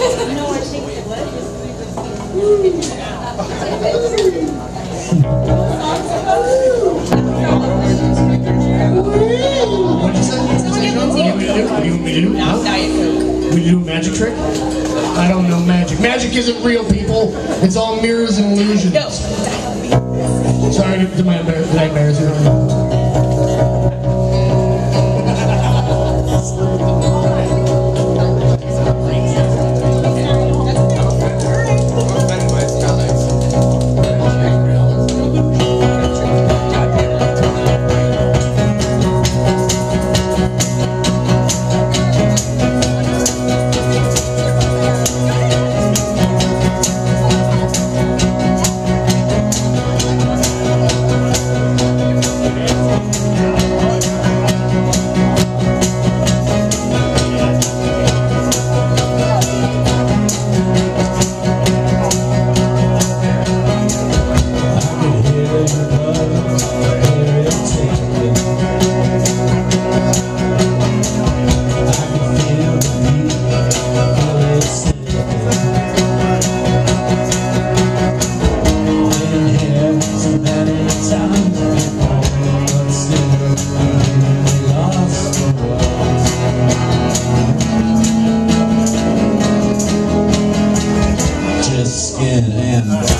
you know, I think the word is Will you do magic trick? I don't know magic. Magic isn't real, people. It's all mirrors and illusions. Sorry to my nightmares. skin and bone.